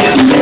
Yeah.